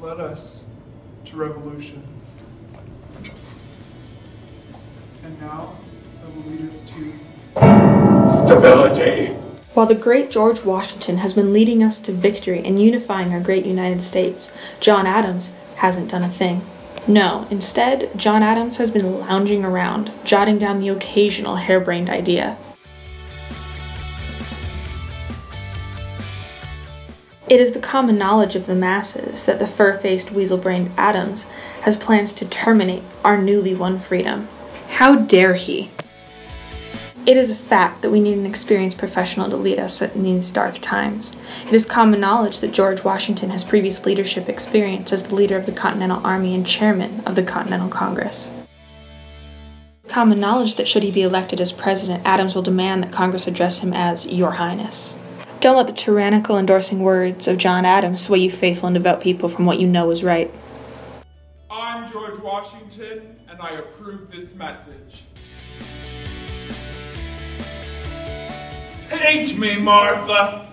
led us to revolution. And now it will lead us to stability. While the great George Washington has been leading us to victory and unifying our great United States, John Adams hasn't done a thing. No, instead, John Adams has been lounging around, jotting down the occasional harebrained idea. It is the common knowledge of the masses that the fur faced, weasel brained Adams has plans to terminate our newly won freedom. How dare he? It is a fact that we need an experienced professional to lead us in these dark times. It is common knowledge that George Washington has previous leadership experience as the leader of the Continental Army and chairman of the Continental Congress. It's common knowledge that should he be elected as president, Adams will demand that Congress address him as Your Highness. Don't let the tyrannical endorsing words of John Adams sway you faithful and devout people from what you know is right. I'm George Washington, and I approve this message. Paint me, Martha.